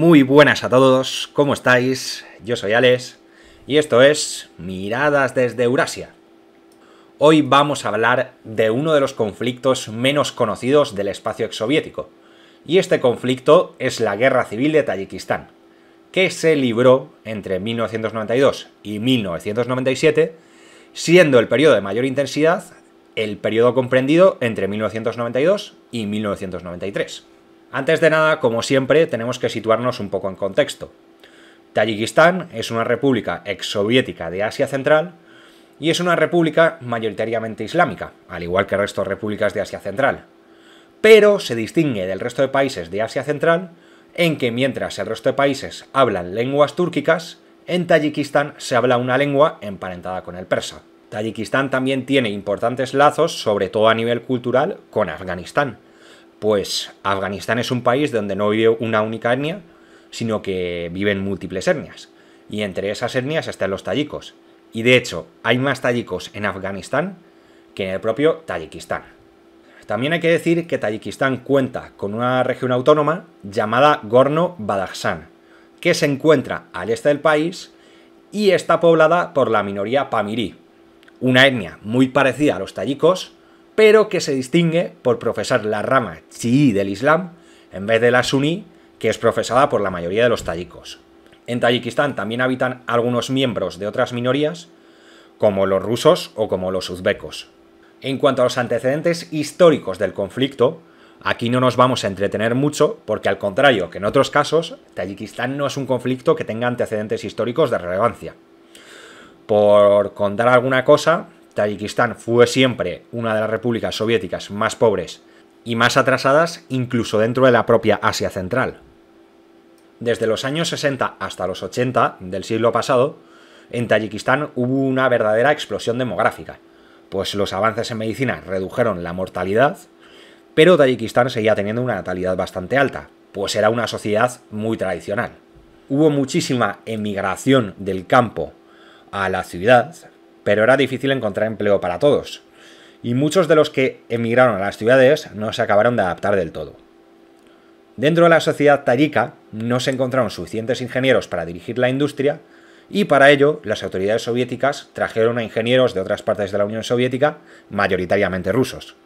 Muy buenas a todos, ¿cómo estáis? Yo soy Alex y esto es Miradas desde Eurasia. Hoy vamos a hablar de uno de los conflictos menos conocidos del espacio exsoviético, y este conflicto es la Guerra Civil de Tayikistán, que se libró entre 1992 y 1997, siendo el periodo de mayor intensidad el periodo comprendido entre 1992 y 1993. Antes de nada, como siempre, tenemos que situarnos un poco en contexto. Tayikistán es una república exsoviética de Asia Central y es una república mayoritariamente islámica, al igual que el resto de repúblicas de Asia Central. Pero se distingue del resto de países de Asia Central en que mientras el resto de países hablan lenguas túrquicas, en Tayikistán se habla una lengua emparentada con el persa. Tayikistán también tiene importantes lazos, sobre todo a nivel cultural, con Afganistán pues Afganistán es un país donde no vive una única etnia, sino que viven múltiples etnias. Y entre esas etnias están los tayikos. Y de hecho, hay más tayikos en Afganistán que en el propio Tayikistán. También hay que decir que Tayikistán cuenta con una región autónoma llamada Gorno-Badakhshan, que se encuentra al este del país y está poblada por la minoría pamirí, una etnia muy parecida a los tayikos, pero que se distingue por profesar la rama chií del Islam en vez de la suní, que es profesada por la mayoría de los tayikos. En Tayikistán también habitan algunos miembros de otras minorías, como los rusos o como los uzbecos. En cuanto a los antecedentes históricos del conflicto, aquí no nos vamos a entretener mucho, porque al contrario que en otros casos, Tayikistán no es un conflicto que tenga antecedentes históricos de relevancia. Por contar alguna cosa, Tayikistán fue siempre una de las repúblicas soviéticas más pobres y más atrasadas incluso dentro de la propia Asia Central. Desde los años 60 hasta los 80 del siglo pasado, en Tayikistán hubo una verdadera explosión demográfica, pues los avances en medicina redujeron la mortalidad, pero Tayikistán seguía teniendo una natalidad bastante alta, pues era una sociedad muy tradicional. Hubo muchísima emigración del campo a la ciudad, pero era difícil encontrar empleo para todos, y muchos de los que emigraron a las ciudades no se acabaron de adaptar del todo. Dentro de la sociedad tayika no se encontraron suficientes ingenieros para dirigir la industria, y para ello las autoridades soviéticas trajeron a ingenieros de otras partes de la Unión Soviética, mayoritariamente rusos.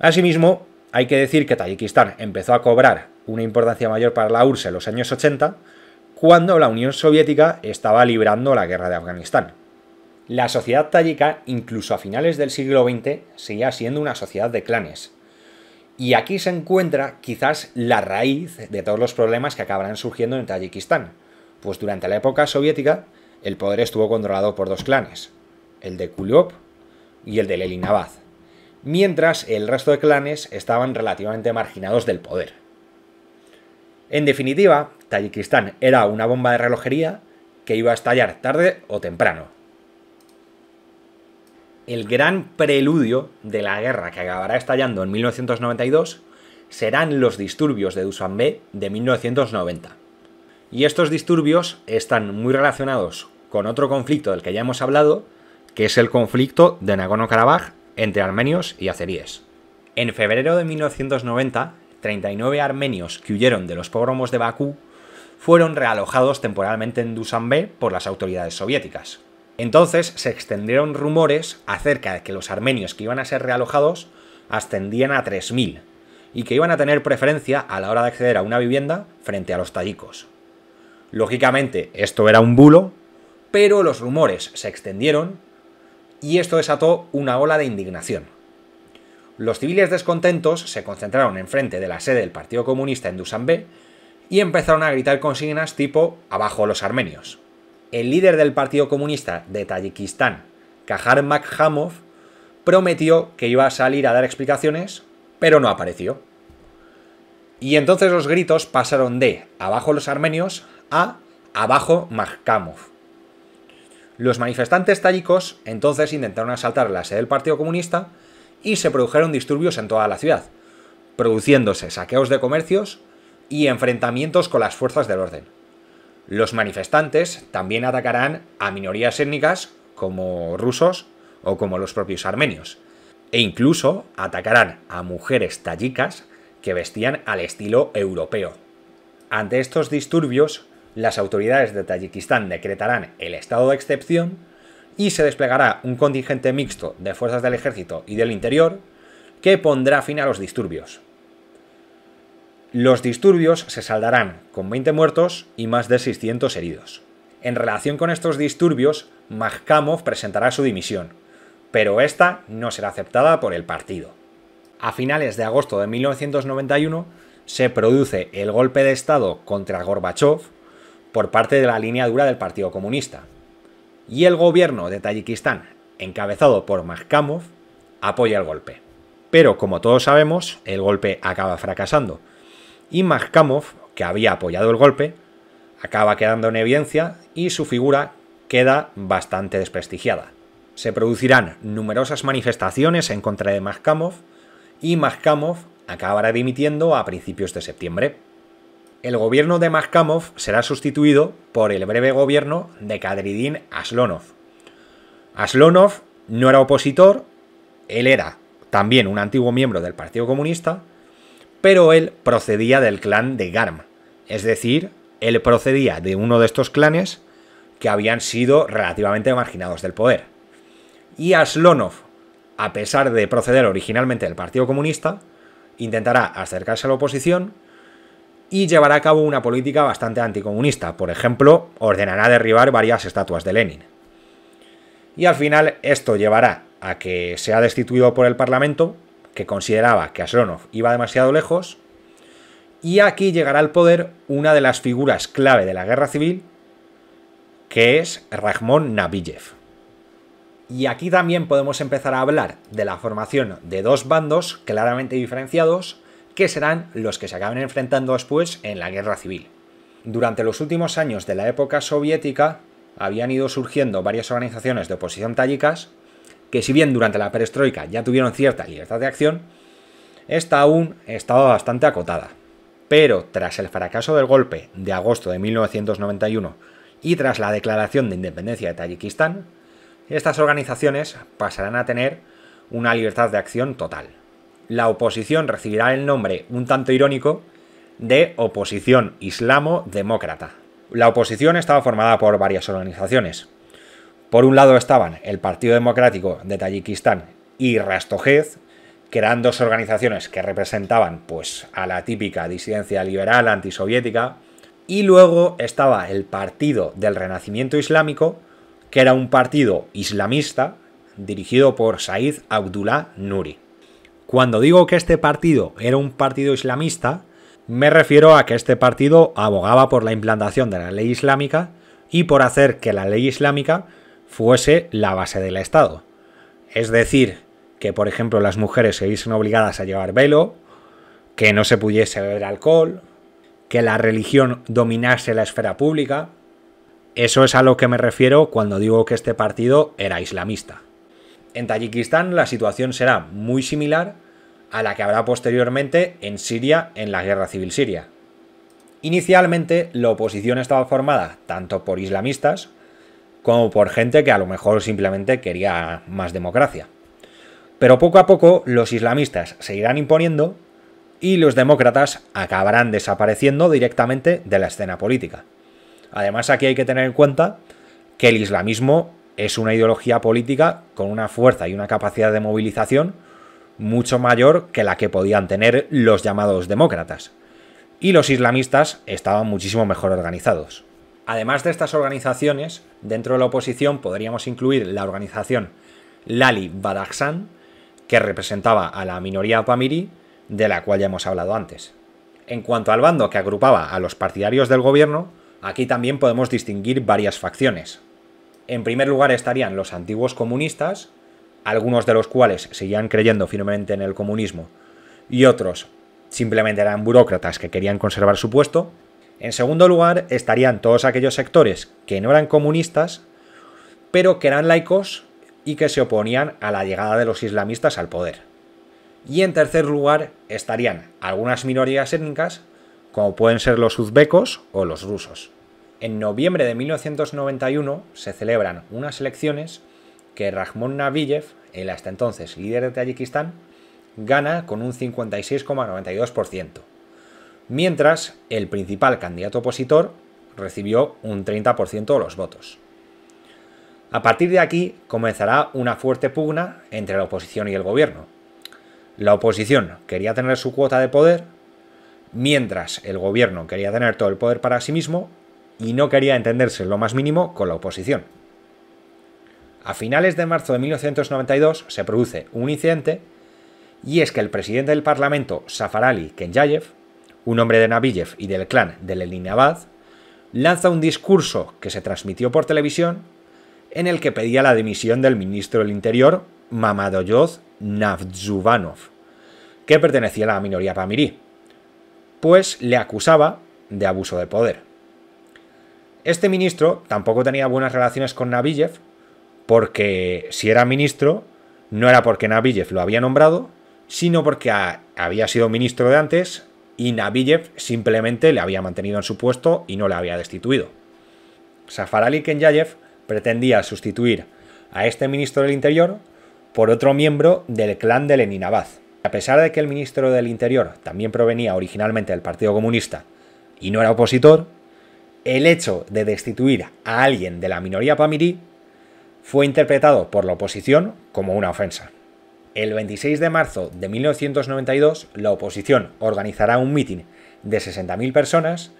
Asimismo, hay que decir que Tayikistán empezó a cobrar una importancia mayor para la URSS en los años 80, cuando la Unión Soviética estaba librando la guerra de Afganistán. La sociedad tayika, incluso a finales del siglo XX, seguía siendo una sociedad de clanes. Y aquí se encuentra quizás la raíz de todos los problemas que acabarán surgiendo en Tayikistán, pues durante la época soviética el poder estuvo controlado por dos clanes, el de Kulyov y el de Leninabad, mientras el resto de clanes estaban relativamente marginados del poder. En definitiva, Tayikistán era una bomba de relojería que iba a estallar tarde o temprano el gran preludio de la guerra que acabará estallando en 1992 serán los disturbios de Dushanbe de 1990. Y estos disturbios están muy relacionados con otro conflicto del que ya hemos hablado, que es el conflicto de Nagorno-Karabaj entre armenios y azeríes. En febrero de 1990, 39 armenios que huyeron de los pogromos de Bakú fueron realojados temporalmente en Dushanbe por las autoridades soviéticas. Entonces se extendieron rumores acerca de que los armenios que iban a ser realojados ascendían a 3.000 y que iban a tener preferencia a la hora de acceder a una vivienda frente a los tayikos. Lógicamente esto era un bulo, pero los rumores se extendieron y esto desató una ola de indignación. Los civiles descontentos se concentraron enfrente de la sede del Partido Comunista en Dusanbe y empezaron a gritar consignas tipo abajo los armenios el líder del Partido Comunista de Tayikistán, Kahar Makhamov, prometió que iba a salir a dar explicaciones, pero no apareció. Y entonces los gritos pasaron de abajo los armenios a abajo Makhamov. Los manifestantes tayikos entonces intentaron asaltar la sede del Partido Comunista y se produjeron disturbios en toda la ciudad, produciéndose saqueos de comercios y enfrentamientos con las fuerzas del orden. Los manifestantes también atacarán a minorías étnicas como rusos o como los propios armenios, e incluso atacarán a mujeres tayicas que vestían al estilo europeo. Ante estos disturbios, las autoridades de Tayikistán decretarán el estado de excepción y se desplegará un contingente mixto de fuerzas del ejército y del interior que pondrá fin a los disturbios. Los disturbios se saldarán con 20 muertos y más de 600 heridos. En relación con estos disturbios, Makhkamov presentará su dimisión, pero esta no será aceptada por el partido. A finales de agosto de 1991 se produce el golpe de Estado contra Gorbachev por parte de la línea dura del Partido Comunista, y el gobierno de Tayikistán, encabezado por Makhkamov, apoya el golpe. Pero como todos sabemos, el golpe acaba fracasando, y Makhkamov, que había apoyado el golpe, acaba quedando en evidencia y su figura queda bastante desprestigiada. Se producirán numerosas manifestaciones en contra de Makhkamov y Makhkamov acabará dimitiendo a principios de septiembre. El gobierno de Makhkamov será sustituido por el breve gobierno de Kadridin Aslonov. Aslonov no era opositor, él era también un antiguo miembro del Partido Comunista, pero él procedía del clan de Garm, es decir, él procedía de uno de estos clanes que habían sido relativamente marginados del poder. Y Aslonov, a pesar de proceder originalmente del Partido Comunista, intentará acercarse a la oposición y llevará a cabo una política bastante anticomunista. Por ejemplo, ordenará derribar varias estatuas de Lenin. Y al final esto llevará a que sea destituido por el Parlamento, que consideraba que Aslonov iba demasiado lejos, y aquí llegará al poder una de las figuras clave de la guerra civil, que es Rahmon Nabiyev. Y aquí también podemos empezar a hablar de la formación de dos bandos claramente diferenciados, que serán los que se acaben enfrentando después en la guerra civil. Durante los últimos años de la época soviética habían ido surgiendo varias organizaciones de oposición tayicas que si bien durante la perestroika ya tuvieron cierta libertad de acción, esta aún estaba bastante acotada. Pero tras el fracaso del golpe de agosto de 1991 y tras la declaración de independencia de Tayikistán, estas organizaciones pasarán a tener una libertad de acción total. La oposición recibirá el nombre un tanto irónico de Oposición Islamo-Demócrata. La oposición estaba formada por varias organizaciones. Por un lado estaban el Partido Democrático de Tayikistán y Rastojez, que eran dos organizaciones que representaban pues, a la típica disidencia liberal antisoviética, y luego estaba el Partido del Renacimiento Islámico, que era un partido islamista dirigido por Said Abdullah Nuri. Cuando digo que este partido era un partido islamista, me refiero a que este partido abogaba por la implantación de la ley islámica y por hacer que la ley islámica fuese la base del Estado. Es decir, que por ejemplo las mujeres se viesen obligadas a llevar velo, que no se pudiese beber alcohol, que la religión dominase la esfera pública. Eso es a lo que me refiero cuando digo que este partido era islamista. En Tayikistán la situación será muy similar a la que habrá posteriormente en Siria en la guerra civil siria. Inicialmente la oposición estaba formada tanto por islamistas como por gente que a lo mejor simplemente quería más democracia. Pero poco a poco los islamistas se irán imponiendo y los demócratas acabarán desapareciendo directamente de la escena política. Además aquí hay que tener en cuenta que el islamismo es una ideología política con una fuerza y una capacidad de movilización mucho mayor que la que podían tener los llamados demócratas. Y los islamistas estaban muchísimo mejor organizados. Además de estas organizaciones, dentro de la oposición podríamos incluir la organización Lali Badakhshan, que representaba a la minoría pamiri, de la cual ya hemos hablado antes. En cuanto al bando que agrupaba a los partidarios del gobierno, aquí también podemos distinguir varias facciones. En primer lugar estarían los antiguos comunistas, algunos de los cuales seguían creyendo firmemente en el comunismo, y otros simplemente eran burócratas que querían conservar su puesto. En segundo lugar estarían todos aquellos sectores que no eran comunistas, pero que eran laicos y que se oponían a la llegada de los islamistas al poder. Y en tercer lugar estarían algunas minorías étnicas, como pueden ser los uzbecos o los rusos. En noviembre de 1991 se celebran unas elecciones que Rahmon Nabiyev, el hasta entonces líder de Tayikistán, gana con un 56,92%. Mientras el principal candidato opositor recibió un 30% de los votos. A partir de aquí comenzará una fuerte pugna entre la oposición y el gobierno. La oposición quería tener su cuota de poder, mientras el gobierno quería tener todo el poder para sí mismo y no quería entenderse lo más mínimo con la oposición. A finales de marzo de 1992 se produce un incidente y es que el presidente del Parlamento, Safarali Kenyayev, un hombre de Nabillev y del clan de Leninabad, lanza un discurso que se transmitió por televisión en el que pedía la dimisión del ministro del Interior, Mamadoyod Navzubanov, que pertenecía a la minoría pamirí, pues le acusaba de abuso de poder. Este ministro tampoco tenía buenas relaciones con Nabillev, porque si era ministro, no era porque Nabillev lo había nombrado, sino porque había sido ministro de antes y Nabillev simplemente le había mantenido en su puesto y no le había destituido. Safarali Kenyayev pretendía sustituir a este ministro del Interior por otro miembro del clan de Leninabad. A pesar de que el ministro del Interior también provenía originalmente del Partido Comunista y no era opositor, el hecho de destituir a alguien de la minoría pamirí fue interpretado por la oposición como una ofensa. El 26 de marzo de 1992, la oposición organizará un mitin de 60.000 personas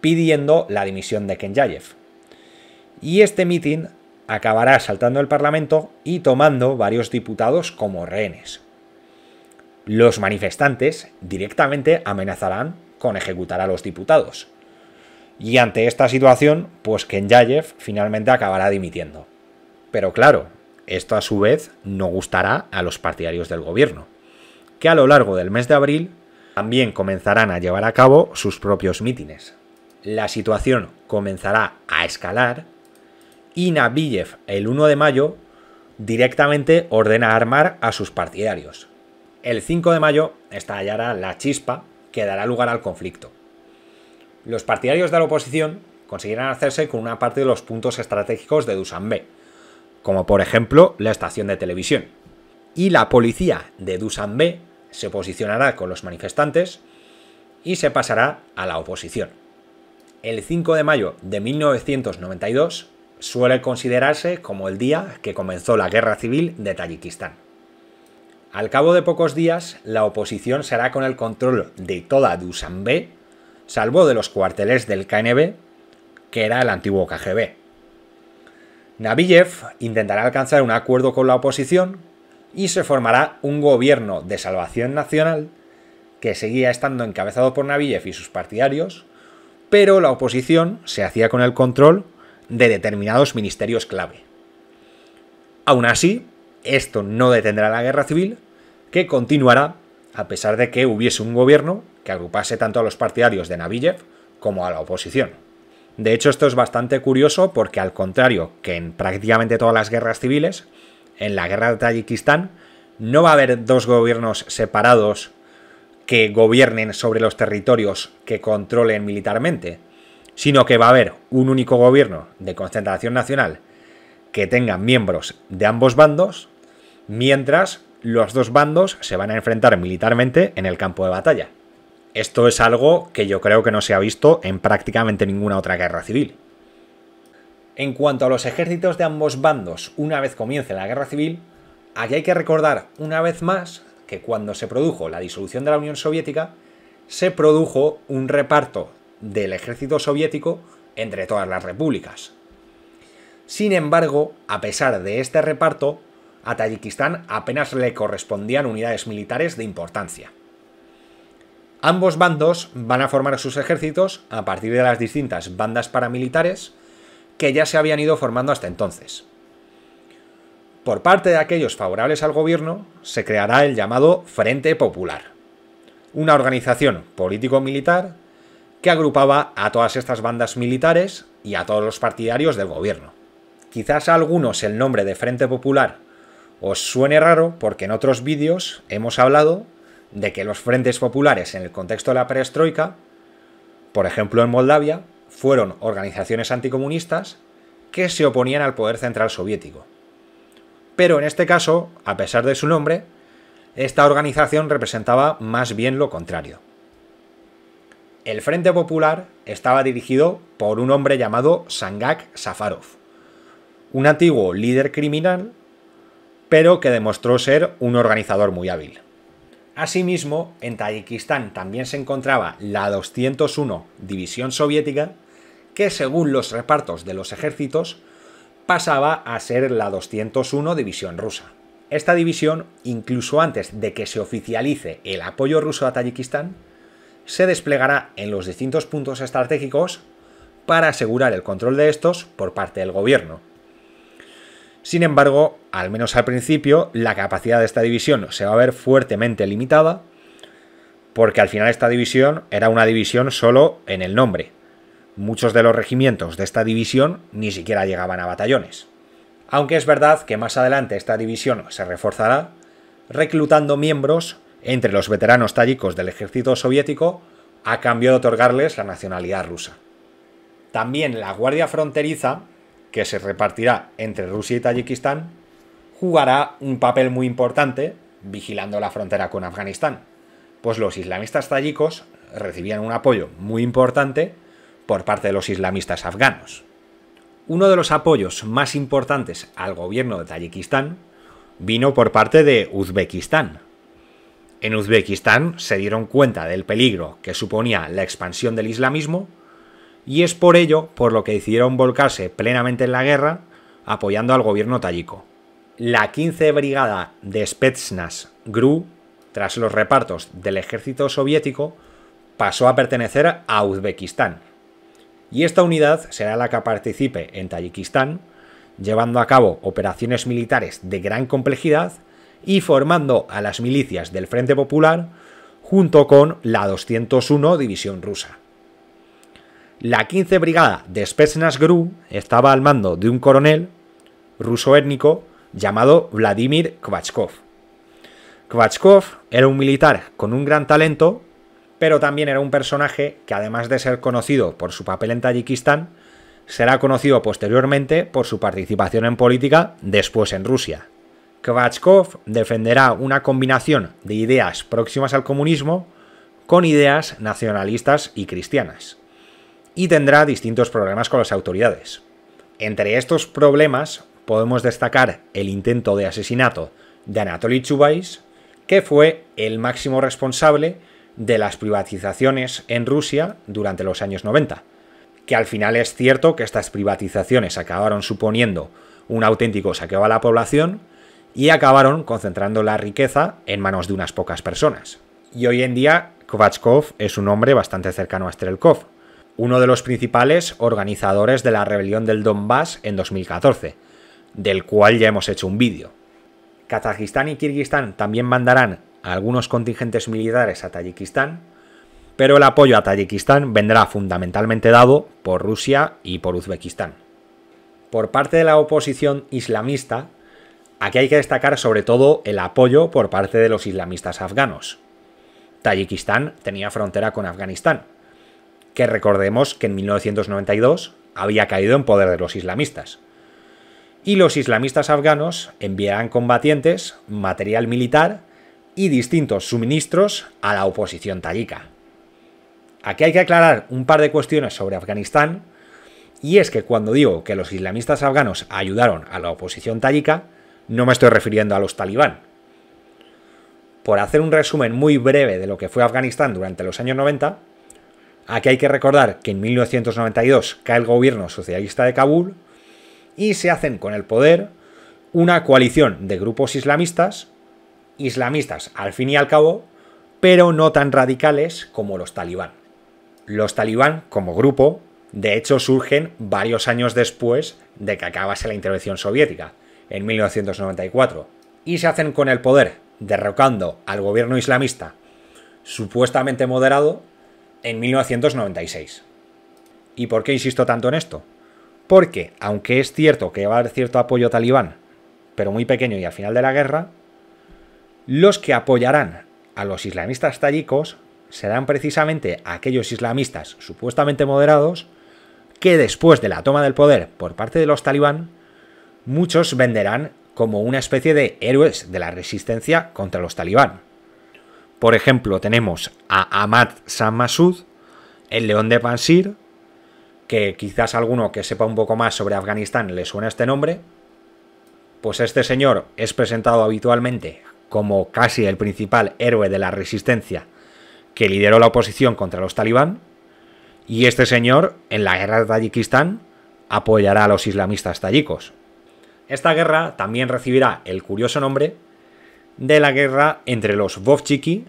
pidiendo la dimisión de Kenyayev. Y este mitin acabará asaltando el Parlamento y tomando varios diputados como rehenes. Los manifestantes directamente amenazarán con ejecutar a los diputados. Y ante esta situación, pues Kenyayev finalmente acabará dimitiendo. Pero claro, esto a su vez no gustará a los partidarios del gobierno, que a lo largo del mes de abril también comenzarán a llevar a cabo sus propios mítines. La situación comenzará a escalar y Nabillev el 1 de mayo directamente ordena armar a sus partidarios. El 5 de mayo estallará la chispa que dará lugar al conflicto. Los partidarios de la oposición conseguirán hacerse con una parte de los puntos estratégicos de Dusanbe, como por ejemplo la estación de televisión. Y la policía de Dusanbe se posicionará con los manifestantes y se pasará a la oposición. El 5 de mayo de 1992 suele considerarse como el día que comenzó la guerra civil de Tayikistán. Al cabo de pocos días, la oposición será con el control de toda Dusanbe, salvo de los cuarteles del KNB, que era el antiguo KGB. Nabillev intentará alcanzar un acuerdo con la oposición y se formará un gobierno de salvación nacional que seguía estando encabezado por Nabillev y sus partidarios, pero la oposición se hacía con el control de determinados ministerios clave. Aún así, esto no detendrá la guerra civil, que continuará a pesar de que hubiese un gobierno que agrupase tanto a los partidarios de Nabillev como a la oposición. De hecho, esto es bastante curioso porque al contrario que en prácticamente todas las guerras civiles, en la guerra de Tayikistán no va a haber dos gobiernos separados que gobiernen sobre los territorios que controlen militarmente, sino que va a haber un único gobierno de concentración nacional que tenga miembros de ambos bandos, mientras los dos bandos se van a enfrentar militarmente en el campo de batalla. Esto es algo que yo creo que no se ha visto en prácticamente ninguna otra guerra civil. En cuanto a los ejércitos de ambos bandos, una vez comience la guerra civil, aquí hay que recordar una vez más que cuando se produjo la disolución de la Unión Soviética, se produjo un reparto del ejército soviético entre todas las repúblicas. Sin embargo, a pesar de este reparto, a Tayikistán apenas le correspondían unidades militares de importancia. Ambos bandos van a formar sus ejércitos a partir de las distintas bandas paramilitares que ya se habían ido formando hasta entonces. Por parte de aquellos favorables al gobierno, se creará el llamado Frente Popular, una organización político-militar que agrupaba a todas estas bandas militares y a todos los partidarios del gobierno. Quizás a algunos el nombre de Frente Popular os suene raro porque en otros vídeos hemos hablado de que los frentes populares en el contexto de la perestroika, por ejemplo en Moldavia, fueron organizaciones anticomunistas que se oponían al poder central soviético. Pero en este caso, a pesar de su nombre, esta organización representaba más bien lo contrario. El Frente Popular estaba dirigido por un hombre llamado Sangak Safarov, un antiguo líder criminal, pero que demostró ser un organizador muy hábil. Asimismo, en Tayikistán también se encontraba la 201 División Soviética, que según los repartos de los ejércitos pasaba a ser la 201 División Rusa. Esta división, incluso antes de que se oficialice el apoyo ruso a Tayikistán, se desplegará en los distintos puntos estratégicos para asegurar el control de estos por parte del gobierno. Sin embargo, al menos al principio, la capacidad de esta división se va a ver fuertemente limitada, porque al final esta división era una división solo en el nombre. Muchos de los regimientos de esta división ni siquiera llegaban a batallones. Aunque es verdad que más adelante esta división se reforzará, reclutando miembros entre los veteranos tayikos del ejército soviético a cambio de otorgarles la nacionalidad rusa. También la Guardia Fronteriza, que se repartirá entre Rusia y Tayikistán, jugará un papel muy importante vigilando la frontera con Afganistán, pues los islamistas tayikos recibían un apoyo muy importante por parte de los islamistas afganos. Uno de los apoyos más importantes al gobierno de Tayikistán vino por parte de Uzbekistán. En Uzbekistán se dieron cuenta del peligro que suponía la expansión del islamismo y es por ello por lo que decidieron volcarse plenamente en la guerra apoyando al gobierno tayiko. La 15 Brigada de Spetsnaz GRU, tras los repartos del ejército soviético, pasó a pertenecer a Uzbekistán y esta unidad será la que participe en Tayikistán, llevando a cabo operaciones militares de gran complejidad y formando a las milicias del Frente Popular junto con la 201 División Rusa. La 15 Brigada de Spetsnaz GRU estaba al mando de un coronel ruso étnico llamado Vladimir Kvachkov. Kvachkov era un militar con un gran talento pero también era un personaje que además de ser conocido por su papel en Tayikistán, será conocido posteriormente por su participación en política después en Rusia. Kvachkov defenderá una combinación de ideas próximas al comunismo con ideas nacionalistas y cristianas, y tendrá distintos problemas con las autoridades. Entre estos problemas podemos destacar el intento de asesinato de Anatoly Chubais, que fue el máximo responsable de las privatizaciones en Rusia durante los años 90. Que al final es cierto que estas privatizaciones acabaron suponiendo un auténtico saqueo a la población y acabaron concentrando la riqueza en manos de unas pocas personas. Y hoy en día Kovachkov es un hombre bastante cercano a Strelkov, uno de los principales organizadores de la rebelión del Donbass en 2014, del cual ya hemos hecho un vídeo. Kazajistán y Kirguistán también mandarán algunos contingentes militares a Tayikistán, pero el apoyo a Tayikistán vendrá fundamentalmente dado por Rusia y por Uzbekistán. Por parte de la oposición islamista, aquí hay que destacar sobre todo el apoyo por parte de los islamistas afganos. Tayikistán tenía frontera con Afganistán, que recordemos que en 1992 había caído en poder de los islamistas. Y los islamistas afganos enviarán combatientes, material militar y distintos suministros a la oposición tayika. Aquí hay que aclarar un par de cuestiones sobre Afganistán, y es que cuando digo que los islamistas afganos ayudaron a la oposición tayika, no me estoy refiriendo a los talibán. Por hacer un resumen muy breve de lo que fue Afganistán durante los años 90, aquí hay que recordar que en 1992 cae el gobierno socialista de Kabul y se hacen con el poder una coalición de grupos islamistas islamistas al fin y al cabo, pero no tan radicales como los talibán. Los talibán, como grupo, de hecho surgen varios años después de que acabase la intervención soviética, en 1994, y se hacen con el poder, derrocando al gobierno islamista, supuestamente moderado, en 1996. ¿Y por qué insisto tanto en esto? Porque, aunque es cierto que va a haber cierto apoyo talibán, pero muy pequeño y al final de la guerra, los que apoyarán a los islamistas tayikos serán precisamente aquellos islamistas supuestamente moderados que después de la toma del poder por parte de los talibán, muchos venderán como una especie de héroes de la resistencia contra los talibán. Por ejemplo, tenemos a Ahmad Massoud, el León de Pansir, que quizás alguno que sepa un poco más sobre Afganistán le suena este nombre, pues este señor es presentado habitualmente como casi el principal héroe de la resistencia que lideró la oposición contra los talibán, y este señor, en la guerra de Tayikistán, apoyará a los islamistas tayikos. Esta guerra también recibirá el curioso nombre de la guerra entre los Vovchiki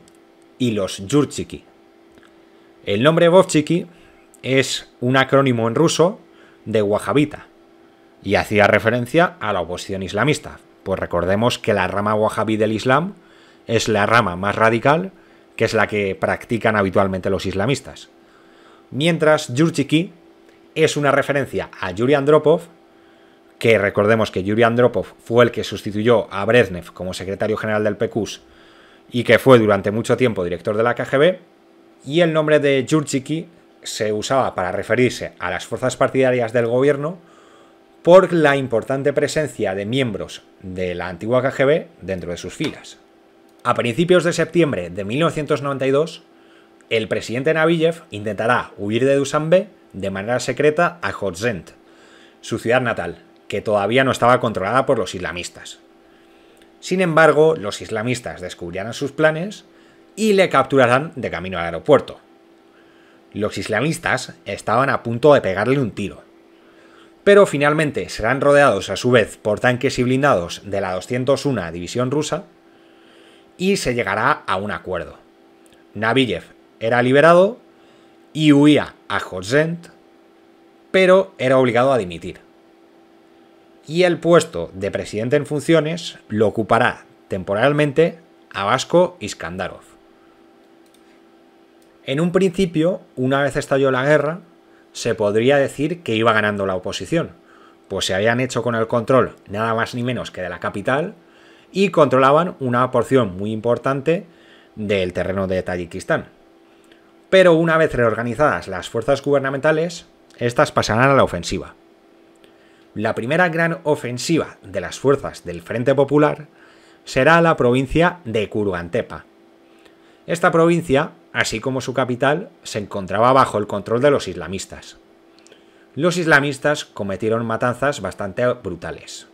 y los Yurchiki. El nombre Vovchiki es un acrónimo en ruso de Wahhabita y hacía referencia a la oposición islamista, pues recordemos que la rama wahhabí del Islam es la rama más radical, que es la que practican habitualmente los islamistas. Mientras Yurchiki es una referencia a Yuri Andropov, que recordemos que Yuri Andropov fue el que sustituyó a Brezhnev como secretario general del PQS y que fue durante mucho tiempo director de la KGB, y el nombre de Yurchiki se usaba para referirse a las fuerzas partidarias del gobierno por la importante presencia de miembros de la antigua KGB dentro de sus filas. A principios de septiembre de 1992, el presidente Navillev intentará huir de Dushanbe de manera secreta a Khotzent, su ciudad natal, que todavía no estaba controlada por los islamistas. Sin embargo, los islamistas descubrirán sus planes y le capturarán de camino al aeropuerto. Los islamistas estaban a punto de pegarle un tiro, pero finalmente serán rodeados a su vez por tanques y blindados de la 201 División rusa y se llegará a un acuerdo. Navillev era liberado y huía a Khotzent, pero era obligado a dimitir. Y el puesto de presidente en funciones lo ocupará temporalmente a Vasco Iskandarov. En un principio, una vez estalló la guerra, se podría decir que iba ganando la oposición, pues se habían hecho con el control nada más ni menos que de la capital y controlaban una porción muy importante del terreno de Tayikistán. Pero una vez reorganizadas las fuerzas gubernamentales, estas pasarán a la ofensiva. La primera gran ofensiva de las fuerzas del Frente Popular será la provincia de Kurgantepa. Esta provincia así como su capital, se encontraba bajo el control de los islamistas. Los islamistas cometieron matanzas bastante brutales.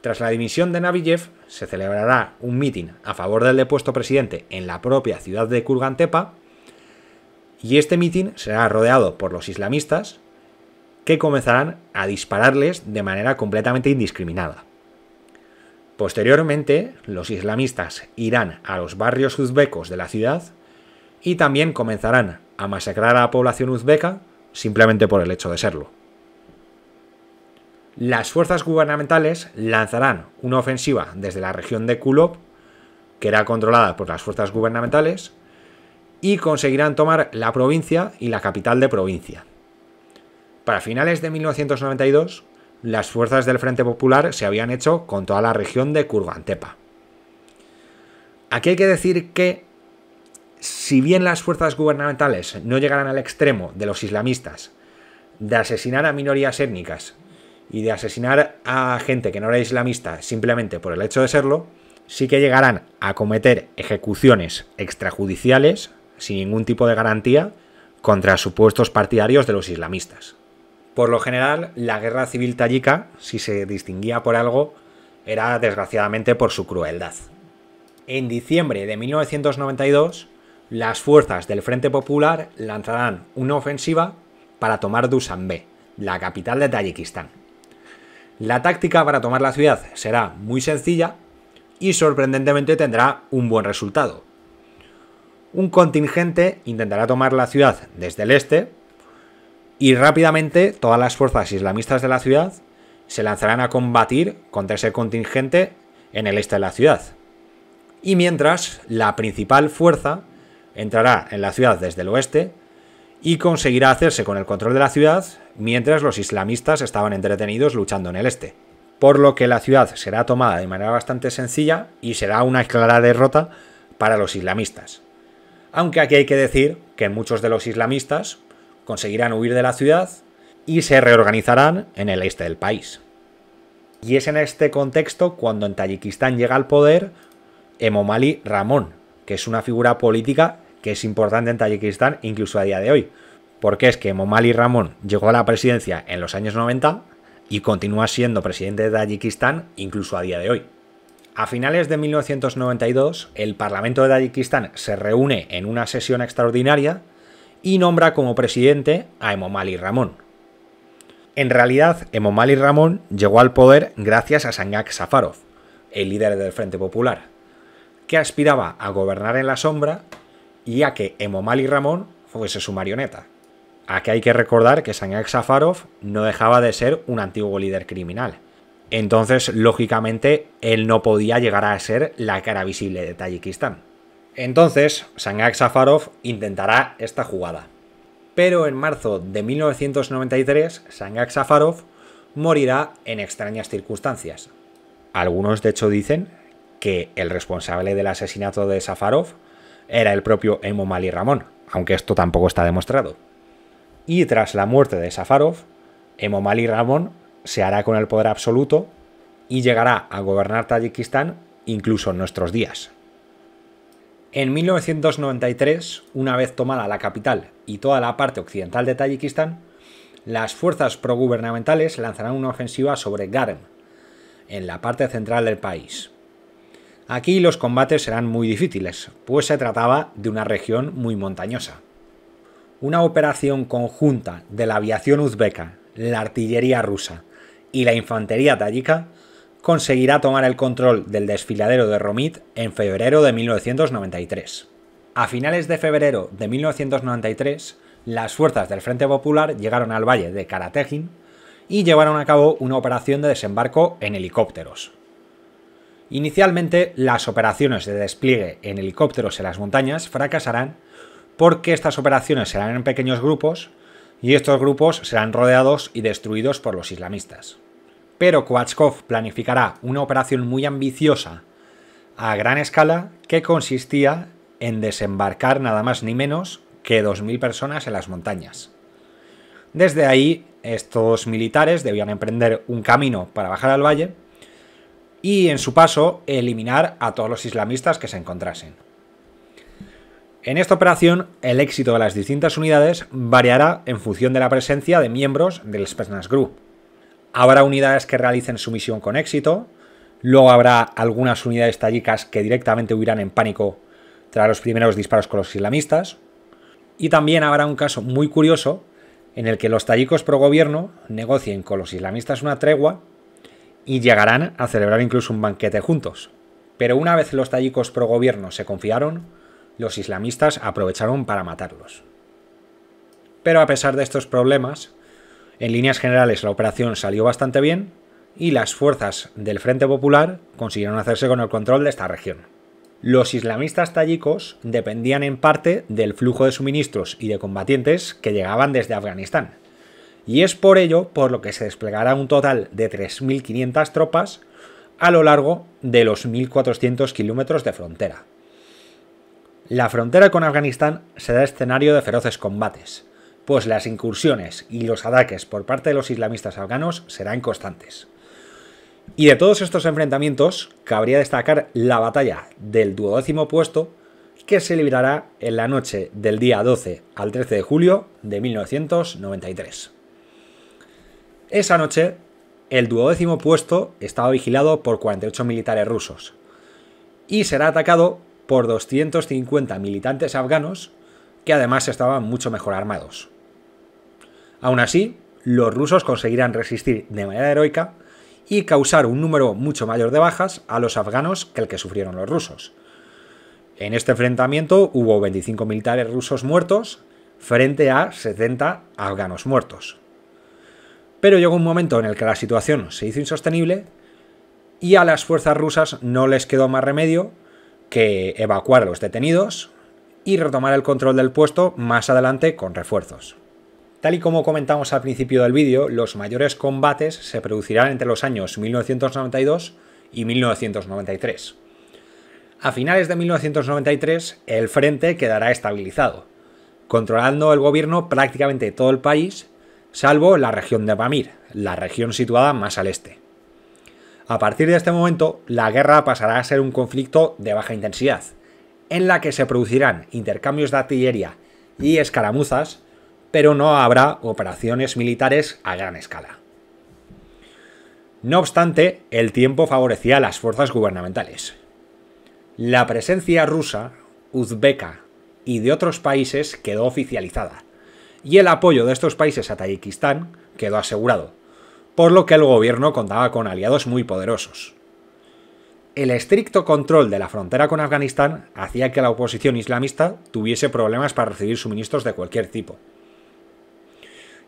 Tras la dimisión de Navillev, se celebrará un mitin a favor del depuesto presidente en la propia ciudad de Kurgantepa, y este mitin será rodeado por los islamistas, que comenzarán a dispararles de manera completamente indiscriminada. Posteriormente, los islamistas irán a los barrios uzbecos de la ciudad y también comenzarán a masacrar a la población uzbeca simplemente por el hecho de serlo. Las fuerzas gubernamentales lanzarán una ofensiva desde la región de Kulop, que era controlada por las fuerzas gubernamentales, y conseguirán tomar la provincia y la capital de provincia. Para finales de 1992, las fuerzas del Frente Popular se habían hecho con toda la región de Kurgantepa. Aquí hay que decir que si bien las fuerzas gubernamentales no llegarán al extremo de los islamistas de asesinar a minorías étnicas y de asesinar a gente que no era islamista simplemente por el hecho de serlo, sí que llegarán a cometer ejecuciones extrajudiciales sin ningún tipo de garantía contra supuestos partidarios de los islamistas. Por lo general, la guerra civil tayika, si se distinguía por algo, era desgraciadamente por su crueldad. En diciembre de 1992, las fuerzas del Frente Popular lanzarán una ofensiva para tomar Dushanbe, la capital de Tayikistán. La táctica para tomar la ciudad será muy sencilla y sorprendentemente tendrá un buen resultado. Un contingente intentará tomar la ciudad desde el este y rápidamente todas las fuerzas islamistas de la ciudad se lanzarán a combatir contra ese contingente en el este de la ciudad. Y mientras, la principal fuerza entrará en la ciudad desde el oeste y conseguirá hacerse con el control de la ciudad mientras los islamistas estaban entretenidos luchando en el este. Por lo que la ciudad será tomada de manera bastante sencilla y será una clara derrota para los islamistas. Aunque aquí hay que decir que muchos de los islamistas conseguirán huir de la ciudad y se reorganizarán en el este del país. Y es en este contexto cuando en Tayikistán llega al poder Emomali Ramón, que es una figura política que es importante en Tayikistán incluso a día de hoy, porque es que Momali Ramón llegó a la presidencia en los años 90 y continúa siendo presidente de Tayikistán incluso a día de hoy. A finales de 1992, el Parlamento de Tayikistán se reúne en una sesión extraordinaria y nombra como presidente a Emomali Ramón. En realidad, Emomali Ramón llegó al poder gracias a Sangak Safarov, el líder del Frente Popular, que aspiraba a gobernar en la sombra y a que Emomali Ramón fuese su marioneta. Aquí hay que recordar que Sangak Safarov no dejaba de ser un antiguo líder criminal. Entonces, lógicamente, él no podía llegar a ser la cara visible de Tayikistán. Entonces, Sangak Safarov intentará esta jugada. Pero en marzo de 1993, Sangak Safarov morirá en extrañas circunstancias. Algunos, de hecho, dicen que el responsable del asesinato de Safarov era el propio Emomali Ramón, aunque esto tampoco está demostrado. Y tras la muerte de Safarov, Emomali Ramón se hará con el poder absoluto y llegará a gobernar Tayikistán incluso en nuestros días. En 1993, una vez tomada la capital y toda la parte occidental de Tayikistán, las fuerzas progubernamentales lanzarán una ofensiva sobre Garem, en la parte central del país. Aquí los combates serán muy difíciles, pues se trataba de una región muy montañosa. Una operación conjunta de la aviación uzbeka, la artillería rusa y la infantería tayika conseguirá tomar el control del desfiladero de Romit en febrero de 1993. A finales de febrero de 1993, las fuerzas del Frente Popular llegaron al valle de Karategin y llevaron a cabo una operación de desembarco en helicópteros. Inicialmente, las operaciones de despliegue en helicópteros en las montañas fracasarán porque estas operaciones serán en pequeños grupos y estos grupos serán rodeados y destruidos por los islamistas. Pero Koachkov planificará una operación muy ambiciosa a gran escala que consistía en desembarcar nada más ni menos que 2.000 personas en las montañas. Desde ahí, estos militares debían emprender un camino para bajar al valle y en su paso eliminar a todos los islamistas que se encontrasen. En esta operación, el éxito de las distintas unidades variará en función de la presencia de miembros del Spetsnaz Group. Habrá unidades que realicen su misión con éxito, luego habrá algunas unidades tayicas que directamente huirán en pánico tras los primeros disparos con los islamistas, y también habrá un caso muy curioso en el que los tayicos pro gobierno negocien con los islamistas una tregua y llegarán a celebrar incluso un banquete juntos. Pero una vez los tayicos pro gobierno se confiaron, los islamistas aprovecharon para matarlos. Pero a pesar de estos problemas, en líneas generales la operación salió bastante bien y las fuerzas del Frente Popular consiguieron hacerse con el control de esta región. Los islamistas tayikos dependían en parte del flujo de suministros y de combatientes que llegaban desde Afganistán, y es por ello por lo que se desplegará un total de 3.500 tropas a lo largo de los 1.400 kilómetros de frontera. La frontera con Afganistán será escenario de feroces combates, pues las incursiones y los ataques por parte de los islamistas afganos serán constantes. Y de todos estos enfrentamientos, cabría destacar la batalla del duodécimo puesto que se librará en la noche del día 12 al 13 de julio de 1993. Esa noche, el duodécimo puesto estaba vigilado por 48 militares rusos y será atacado por 250 militantes afganos que además estaban mucho mejor armados. Aún así, los rusos conseguirán resistir de manera heroica y causar un número mucho mayor de bajas a los afganos que el que sufrieron los rusos. En este enfrentamiento hubo 25 militares rusos muertos frente a 70 afganos muertos. Pero llegó un momento en el que la situación se hizo insostenible y a las fuerzas rusas no les quedó más remedio que evacuar a los detenidos y retomar el control del puesto más adelante con refuerzos. Tal y como comentamos al principio del vídeo, los mayores combates se producirán entre los años 1992 y 1993. A finales de 1993, el frente quedará estabilizado, controlando el gobierno prácticamente todo el país, salvo la región de Pamir, la región situada más al este. A partir de este momento, la guerra pasará a ser un conflicto de baja intensidad, en la que se producirán intercambios de artillería y escaramuzas, pero no habrá operaciones militares a gran escala. No obstante, el tiempo favorecía a las fuerzas gubernamentales. La presencia rusa, uzbeka y de otros países quedó oficializada, y el apoyo de estos países a Tayikistán quedó asegurado, por lo que el gobierno contaba con aliados muy poderosos. El estricto control de la frontera con Afganistán hacía que la oposición islamista tuviese problemas para recibir suministros de cualquier tipo.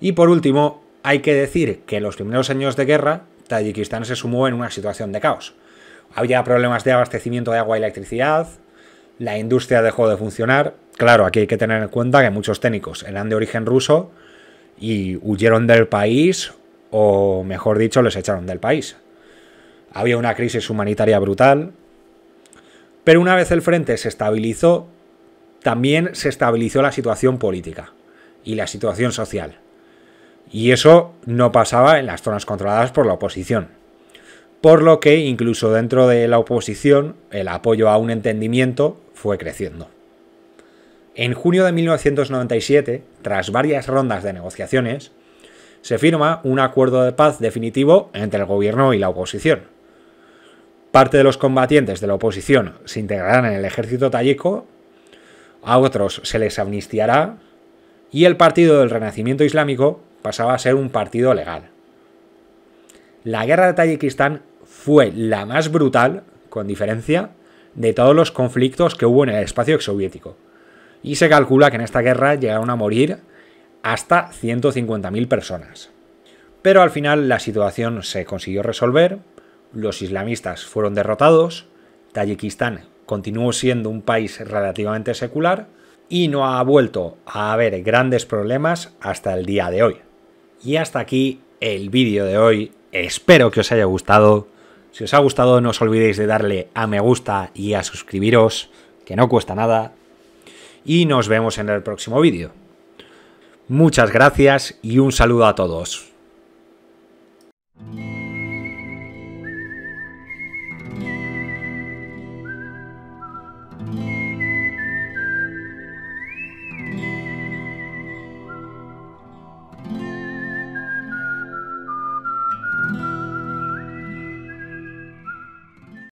Y por último, hay que decir que en los primeros años de guerra, Tayikistán se sumó en una situación de caos. Había problemas de abastecimiento de agua y electricidad, la industria dejó de funcionar. Claro, aquí hay que tener en cuenta que muchos técnicos eran de origen ruso y huyeron del país, o mejor dicho, les echaron del país. Había una crisis humanitaria brutal, pero una vez el frente se estabilizó, también se estabilizó la situación política y la situación social. Y eso no pasaba en las zonas controladas por la oposición. Por lo que incluso dentro de la oposición el apoyo a un entendimiento fue creciendo. En junio de 1997, tras varias rondas de negociaciones, se firma un acuerdo de paz definitivo entre el gobierno y la oposición. Parte de los combatientes de la oposición se integrarán en el ejército tayiko, a otros se les amnistiará y el Partido del Renacimiento Islámico pasaba a ser un partido legal. La guerra de Tayikistán fue la más brutal, con diferencia, de todos los conflictos que hubo en el espacio soviético. Y se calcula que en esta guerra llegaron a morir hasta 150.000 personas. Pero al final la situación se consiguió resolver, los islamistas fueron derrotados, Tayikistán continuó siendo un país relativamente secular y no ha vuelto a haber grandes problemas hasta el día de hoy. Y hasta aquí el vídeo de hoy. Espero que os haya gustado. Si os ha gustado no os olvidéis de darle a me gusta y a suscribiros, que no cuesta nada. Y nos vemos en el próximo vídeo. Muchas gracias y un saludo a todos.